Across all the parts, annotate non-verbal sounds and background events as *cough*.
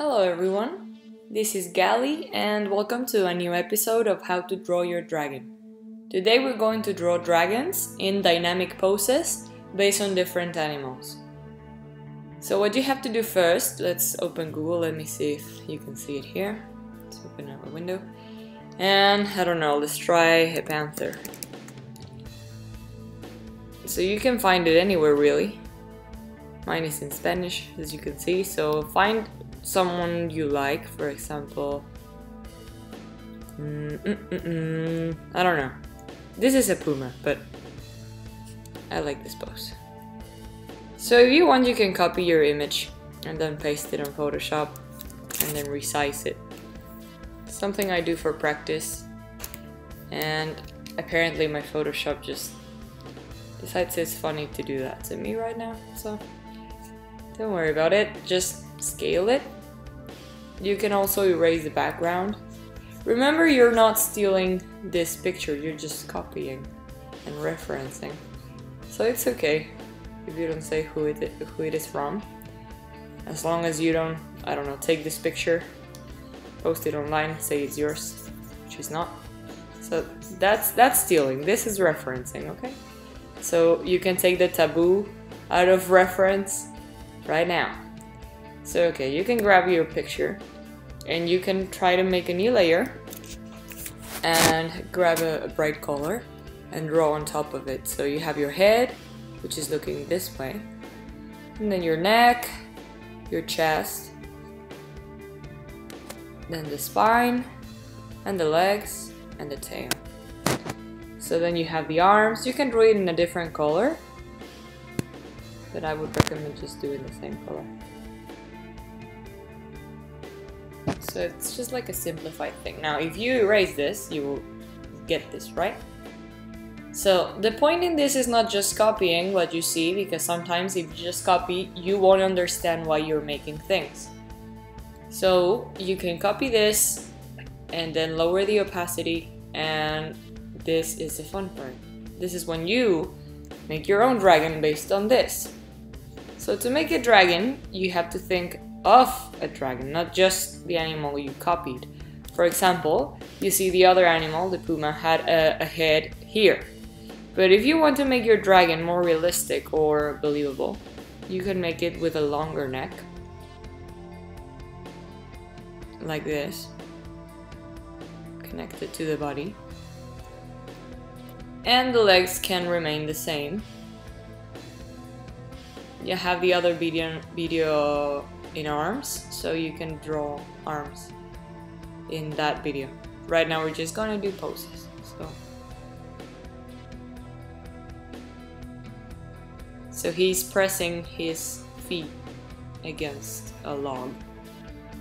Hello everyone, this is Gali and welcome to a new episode of How to Draw Your Dragon. Today we're going to draw dragons in dynamic poses based on different animals. So what you have to do first, let's open Google, let me see if you can see it here. Let's open our window. And I don't know, let's try a panther. So you can find it anywhere really. Mine is in Spanish, as you can see, so find someone you like, for example. Mm -mm -mm I don't know. This is a puma, but I like this pose. So if you want, you can copy your image and then paste it on Photoshop and then resize it. Something I do for practice. And apparently my Photoshop just decides it's funny to do that to me right now, so don't worry about it. Just scale it. You can also erase the background. Remember you're not stealing this picture, you're just copying and referencing. So it's okay if you don't say who it, who it is from. As long as you don't, I don't know, take this picture, post it online, say it's yours, which is not. So that's that's stealing. This is referencing, okay? So you can take the taboo out of reference right now. So okay, you can grab your picture and you can try to make a new layer and grab a, a bright color and draw on top of it. So you have your head, which is looking this way, and then your neck, your chest, then the spine, and the legs, and the tail. So then you have the arms. You can draw it in a different color, but I would recommend just doing the same color. So it's just like a simplified thing. Now, if you erase this, you will get this, right? So the point in this is not just copying what you see, because sometimes if you just copy, you won't understand why you're making things. So you can copy this and then lower the opacity and this is the fun part. This is when you make your own dragon based on this. So to make a dragon, you have to think of a dragon, not just the animal you copied. For example, you see the other animal, the puma, had a, a head here. But if you want to make your dragon more realistic or believable, you can make it with a longer neck. Like this. Connected to the body. And the legs can remain the same. You have the other video, video in arms, so you can draw arms in that video. Right now we're just gonna do poses, so. So he's pressing his feet against a log.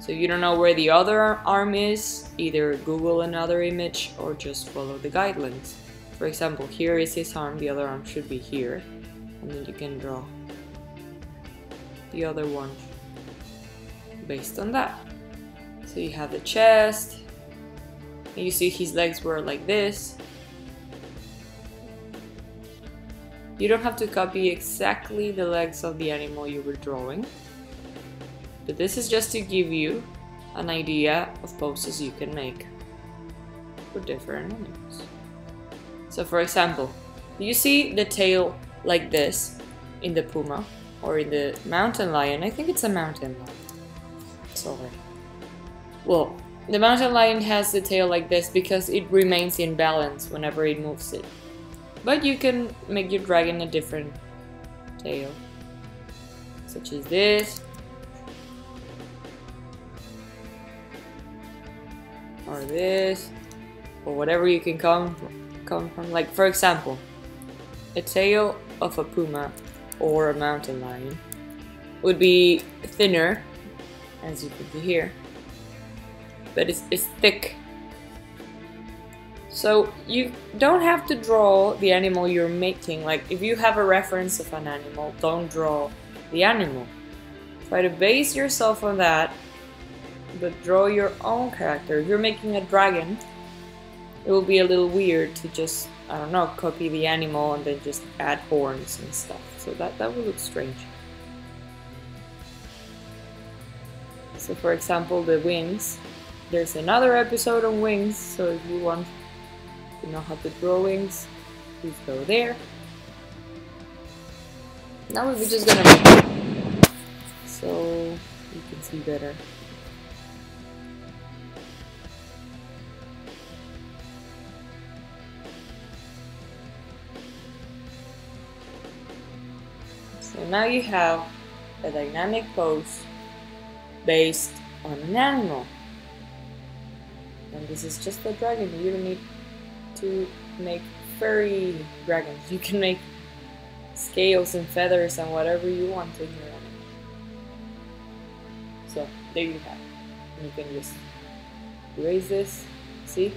So you don't know where the other arm is, either Google another image or just follow the guidelines. For example, here is his arm, the other arm should be here, and then you can draw the other one based on that. So you have the chest, and you see his legs were like this. You don't have to copy exactly the legs of the animal you were drawing, but this is just to give you an idea of poses you can make for different animals. So for example, you see the tail like this in the puma or in the mountain lion. I think it's a mountain lion. Sorry. Well, the mountain lion has the tail like this because it remains in balance whenever it moves it. But you can make your dragon a different tail. Such as this. Or this. Or whatever you can come, come from. Like, for example, a tail of a puma or a mountain lion would be thinner, as you can see here, but it's, it's thick so you don't have to draw the animal you're making. Like if you have a reference of an animal, don't draw the animal. Try to base yourself on that, but draw your own character. If you're making a dragon, it will be a little weird to just, I don't know, copy the animal and then just add horns and stuff. So that, that will look strange. So for example, the wings. There's another episode on wings, so if you want to know how to draw wings, please go there. Now we're just gonna so you can see better. Now you have a dynamic pose based on an animal. And this is just a dragon. You don't need to make furry dragons. You can make scales and feathers and whatever you want in your animal. So there you have. And you can just erase this. See?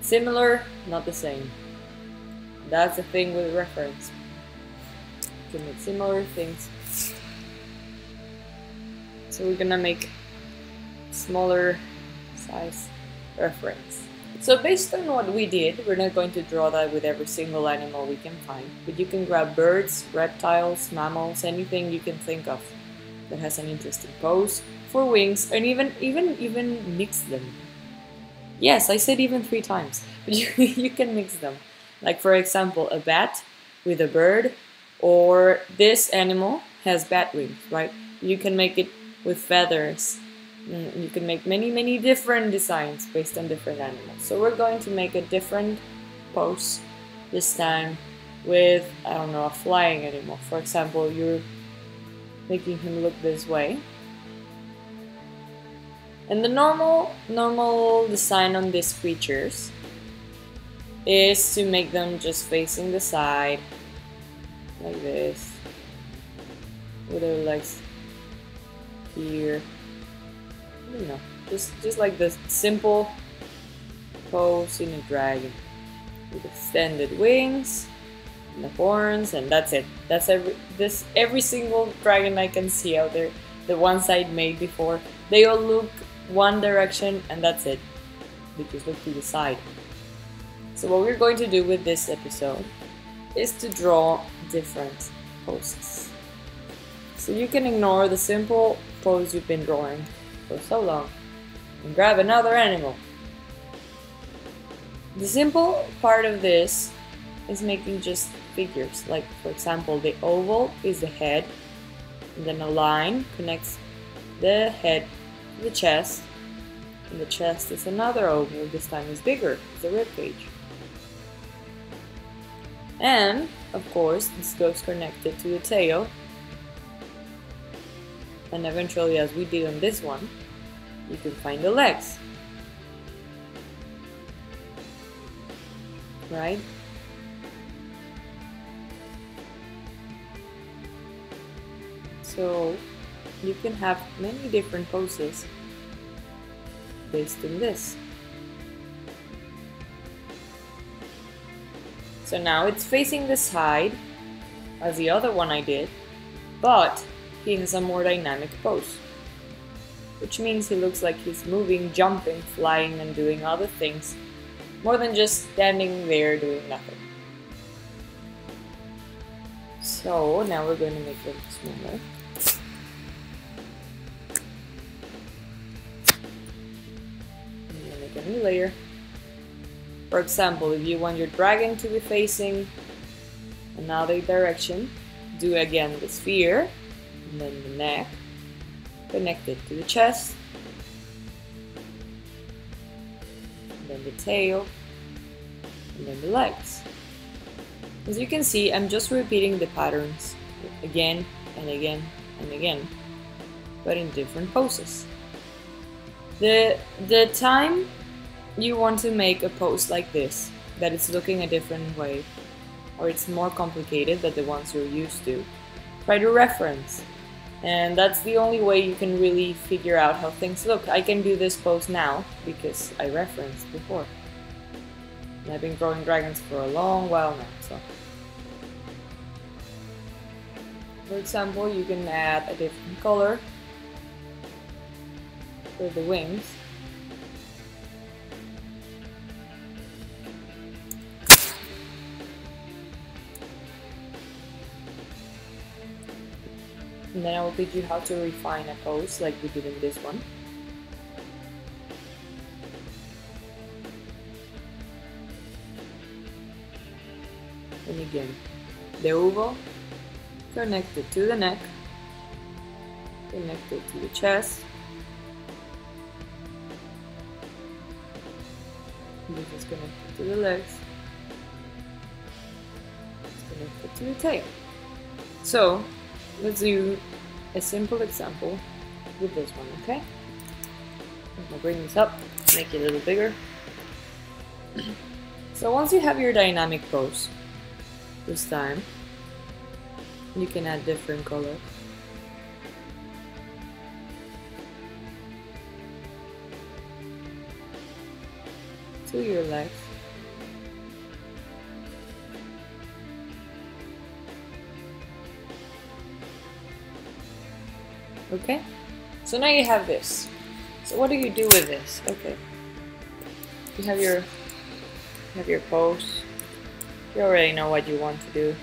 Similar, not the same. That's the thing with reference. Similar things. So we're gonna make smaller size reference. So based on what we did, we're not going to draw that with every single animal we can find, but you can grab birds, reptiles, mammals, anything you can think of that has an interesting pose for wings, and even even even mix them. Yes, I said even three times, but *laughs* you, you can mix them. Like for example, a bat with a bird, or this animal has bat wings, right? You can make it with feathers Mm, you can make many, many different designs based on different animals. So we're going to make a different pose this time with, I don't know, a flying animal. For example, you're making him look this way. And the normal, normal design on these creatures is to make them just facing the side, like this, with their legs here you know, just just like the simple pose in a dragon with extended wings and the horns, and that's it. That's every this every single dragon I can see out there. The ones I made before, they all look one direction, and that's it. They just look to the side. So what we're going to do with this episode is to draw different poses. So you can ignore the simple pose you've been drawing for so long and grab another animal. The simple part of this is making just figures, like for example the oval is the head, and then a line connects the head to the chest, and the chest is another oval, this time is bigger, it's a rib cage. And, of course, this goes connected to the tail, and eventually as we did on this one, you can find the legs. Right? So you can have many different poses based on this. So now it's facing the side as the other one I did, but he has a more dynamic pose. Which means he looks like he's moving, jumping, flying, and doing other things, more than just standing there doing nothing. So now we're going to make them smaller. I'm make a new layer. For example, if you want your dragon to be facing another direction, do again the sphere and then the neck connect it to the chest then the tail and then the legs. As you can see I'm just repeating the patterns again and again and again but in different poses. The the time you want to make a pose like this that it's looking a different way or it's more complicated than the ones you're used to try to reference. And that's the only way you can really figure out how things look. I can do this pose now because I referenced before. And I've been growing dragons for a long while now, so. For example, you can add a different color for the wings. And then I will teach you how to refine a pose like we did in this one. And again, the oval connected to the neck, connected to the chest, this is connected to the legs, it's connected to the tail. So, let's do a simple example with this one, okay? I'm gonna bring this up, make it a little bigger. *clears throat* so once you have your dynamic pose, this time, you can add different colors. To your legs. Okay, so now you have this. So what do you do with this? Okay, you have your you have your pose. You already know what you want to do.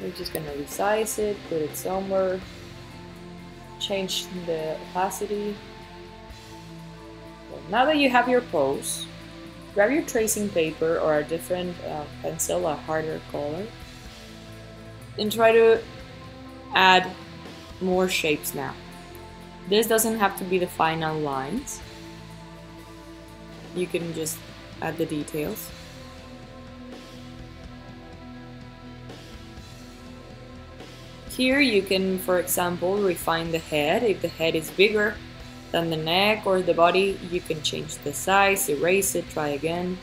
We're just gonna resize it, put it somewhere, change the opacity. now that you have your pose, grab your tracing paper or a different uh, pencil, a harder color, and try to add more shapes now. This doesn't have to be the final lines. You can just add the details. Here you can, for example, refine the head. If the head is bigger than the neck or the body, you can change the size, erase it, try again.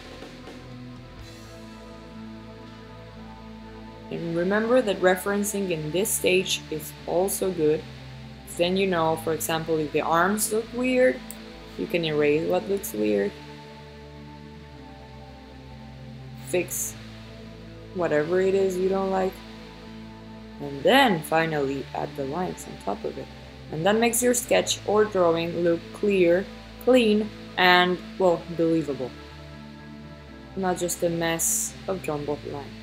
And remember that referencing in this stage is also good. Then you know, for example, if the arms look weird, you can erase what looks weird. Fix whatever it is you don't like and then finally add the lines on top of it. And that makes your sketch or drawing look clear, clean, and, well, believable. Not just a mess of jumbled lines.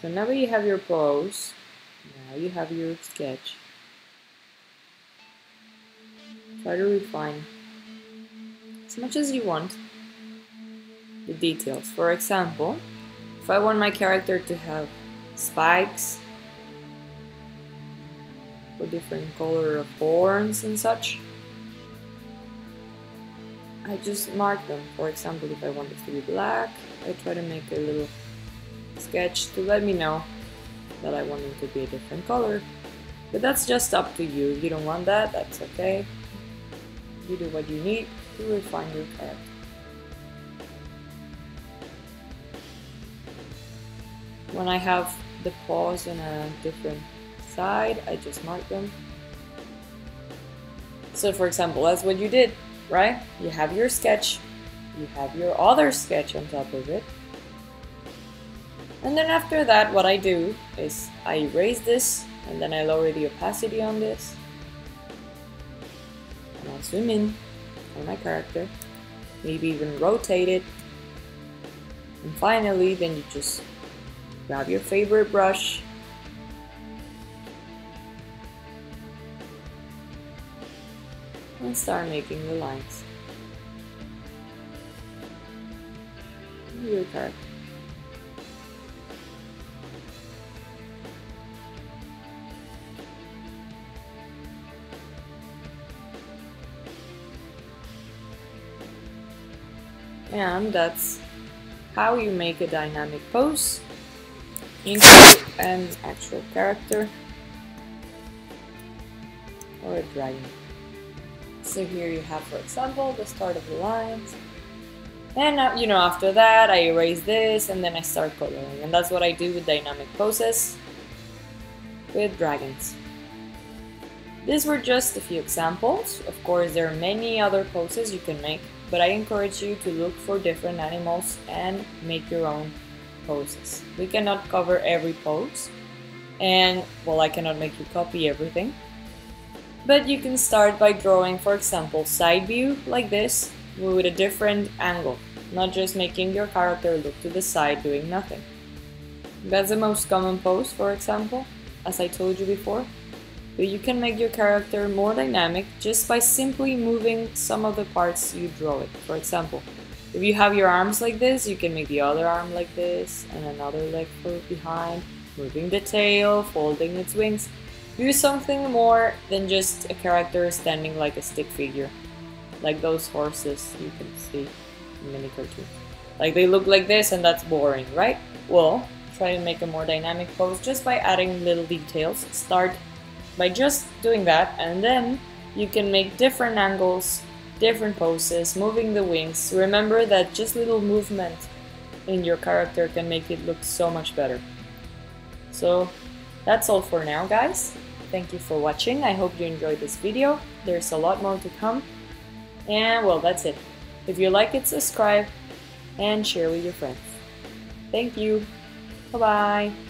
So now you have your pose, now you have your sketch. Try to refine as much as you want the details. For example, if I want my character to have spikes or different color of horns and such, I just mark them. For example, if I want it to be black, I try to make a little sketch to let me know that I want it to be a different color. But that's just up to you. You don't want that, that's okay. You do what you need to refine your character. When I have the paws on a different side, I just mark them. So for example, that's what you did, right? You have your sketch, you have your other sketch on top of it, and then after that, what I do is I erase this and then I lower the opacity on this. And I'll zoom in on my character, maybe even rotate it. And finally, then you just grab your favorite brush and start making the lines. Your character. And that's how you make a dynamic pose into an actual character or a dragon. So here you have, for example, the start of the lines. And, uh, you know, after that, I erase this and then I start coloring. And that's what I do with dynamic poses with dragons. These were just a few examples. Of course, there are many other poses you can make, but I encourage you to look for different animals and make your own poses. We cannot cover every pose, and well, I cannot make you copy everything. But you can start by drawing, for example, side view like this with a different angle, not just making your character look to the side doing nothing. That's the most common pose, for example, as I told you before. But you can make your character more dynamic just by simply moving some of the parts you draw it. For example, if you have your arms like this, you can make the other arm like this and another leg for behind, moving the tail, folding its wings. Do something more than just a character standing like a stick figure. Like those horses you can see in many cartoons. Like they look like this and that's boring, right? Well, try to make a more dynamic pose just by adding little details. Start by just doing that and then you can make different angles, different poses, moving the wings. Remember that just little movement in your character can make it look so much better. So that's all for now guys. Thank you for watching. I hope you enjoyed this video. There's a lot more to come. And well, that's it. If you like it, subscribe and share with your friends. Thank you. Bye-bye.